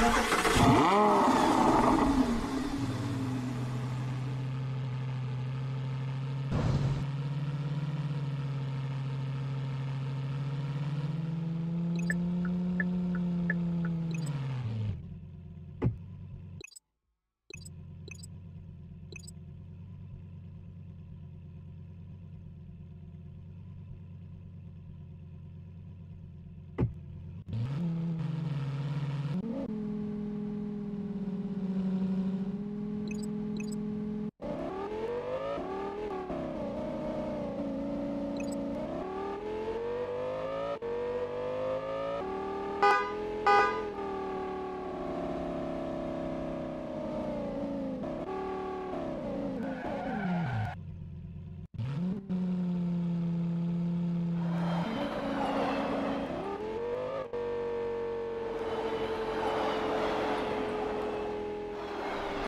あ